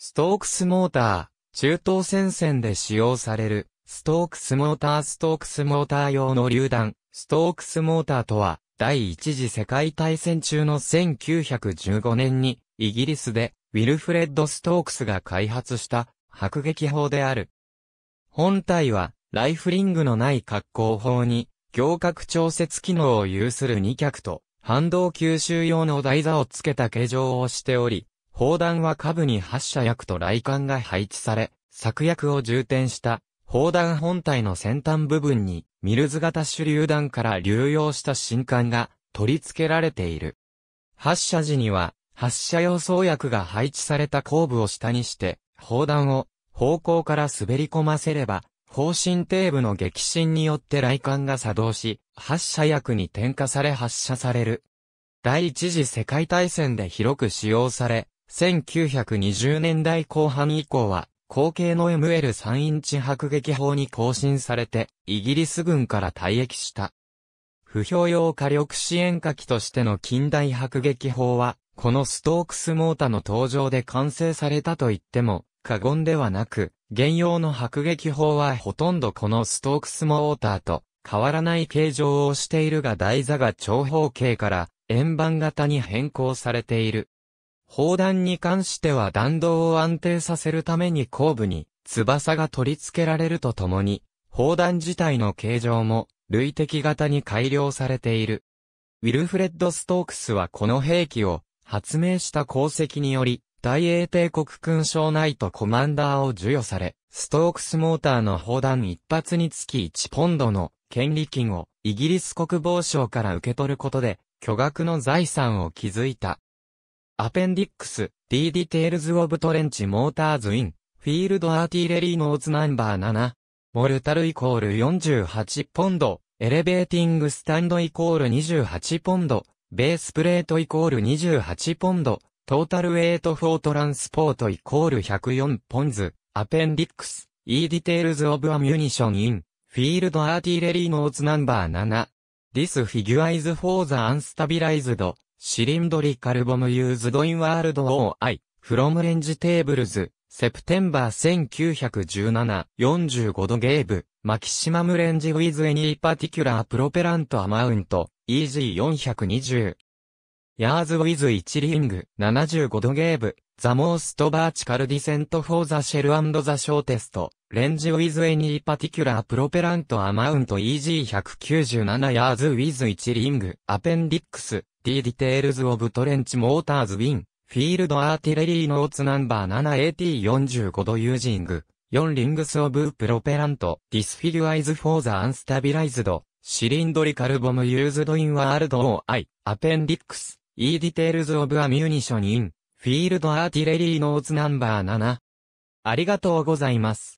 ストークスモーター、中東戦線で使用される、ストークスモーターストークスモーター用の榴弾、ストークスモーターとは、第一次世界大戦中の1915年に、イギリスで、ウィルフレッド・ストークスが開発した、迫撃砲である。本体は、ライフリングのない格好砲に、行角調節機能を有する2脚と、反動吸収用の台座を付けた形状をしており、砲弾は下部に発射薬と雷管が配置され、策薬を充填した砲弾本体の先端部分にミルズ型手榴弾から流用した新管が取り付けられている。発射時には発射用装薬が配置された後部を下にして砲弾を方向から滑り込ませれば方針底部の激震によって雷管が作動し発射薬に点火され発射される。第一次世界大戦で広く使用され、1920年代後半以降は、後継の ML3 インチ迫撃砲に更新されて、イギリス軍から退役した。不評用火力支援火器としての近代迫撃砲は、このストークスモータの登場で完成されたと言っても過言ではなく、現用の迫撃砲はほとんどこのストークスモーターと変わらない形状をしているが台座が長方形から円盤型に変更されている。砲弾に関しては弾道を安定させるために後部に翼が取り付けられるとともに、砲弾自体の形状も類的型に改良されている。ウィルフレッド・ストークスはこの兵器を発明した功績により、大英帝国勲章ナイトコマンダーを授与され、ストークスモーターの砲弾一発につき1ポンドの権利金をイギリス国防省から受け取ることで巨額の財産を築いた。アペンディックス、D Details of Trench Motors in Field Artillery Notes No.7 モルタルイコール48ポンド、エレベーティングスタンドイコール28ポンド、ベースプレートイコール28ポンド、トータルウェイトフォートランスポートイコール104ポンズ、アペンディックス、E Details of Ammunition in Field Artillery Notes No.7 This figure is for the unstabilized cylindrical bomb used in World War I、from range tables、September 1917、45度 gave、maximum range with any particular propellant amount、EG420。yards with 1 ring、75度 gave、the most vertical descent for the shell the shortest、range with any particular propellant amount EG197 yards with 1 ring、Appendix、D Details of Trench Mortars in Field Artillery Notes No. 7AT45 度 Using 4 Rings of Propellant This figure is for the unstabilized cylindrical bomb used in World War I Appendix E Details of Ammunition in Field Artillery Notes No. 7ありがとうございます。